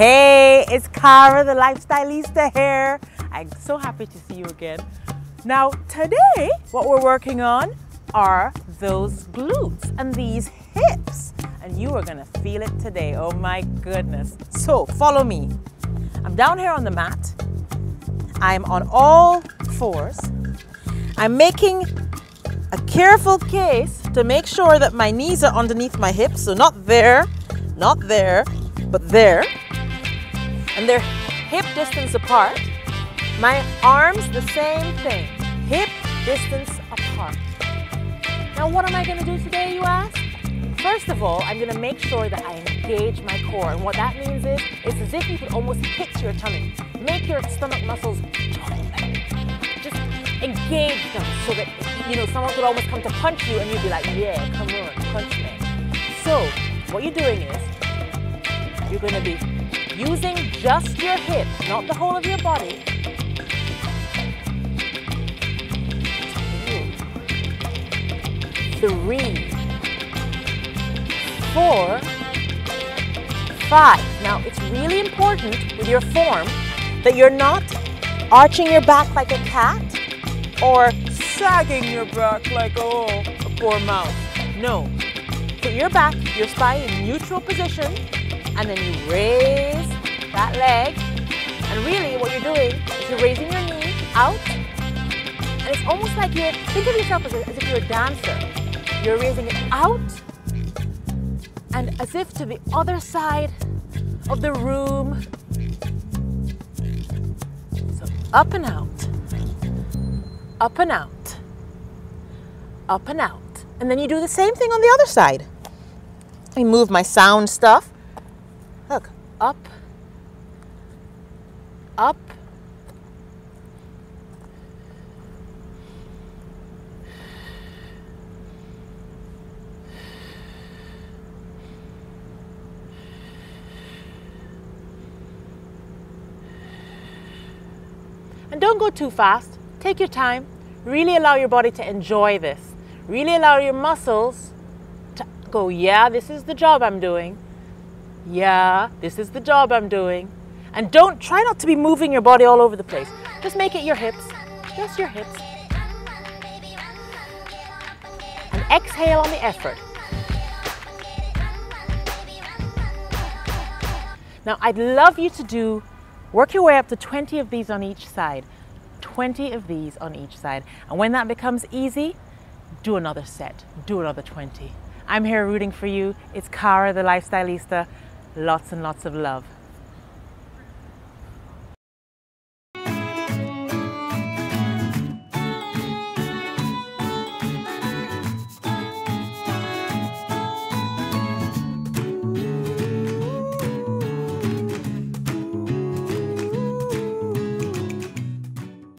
Hey, it's Kara, the lifestylista here. I'm so happy to see you again. Now, today, what we're working on are those glutes and these hips. And you are gonna feel it today. Oh my goodness. So, follow me. I'm down here on the mat. I'm on all fours. I'm making a careful case to make sure that my knees are underneath my hips. So, not there, not there, but there and they're hip distance apart. My arms, the same thing, hip distance apart. Now, what am I going to do today, you ask? First of all, I'm going to make sure that I engage my core. And what that means is, it's as if you could almost hit your tummy. Make your stomach muscles just engage them so that, you know, someone could almost come to punch you and you'd be like, yeah, come on, punch me. So, what you're doing is, you're going to be using just your hip, not the whole of your body. Two, three, four, five. Now, it's really important with your form that you're not arching your back like a cat or sagging your back like, oh, a poor mouse. No. Put your back, your spine in neutral position and then you raise that leg. And really what you're doing is you're raising your knee out. And it's almost like you're, think of yourself as, a, as if you're a dancer. You're raising it out and as if to the other side of the room. So up and out, up and out, up and out. And then you do the same thing on the other side. I move my sound stuff. Up, up. And don't go too fast. Take your time. Really allow your body to enjoy this. Really allow your muscles to go, yeah, this is the job I'm doing. Yeah, this is the job I'm doing. And don't try not to be moving your body all over the place. Just make it your hips, just your hips. And exhale on the effort. Now, I'd love you to do, work your way up to 20 of these on each side. 20 of these on each side. And when that becomes easy, do another set, do another 20. I'm here rooting for you. It's Kara, the lifestylista. Lots and lots of love.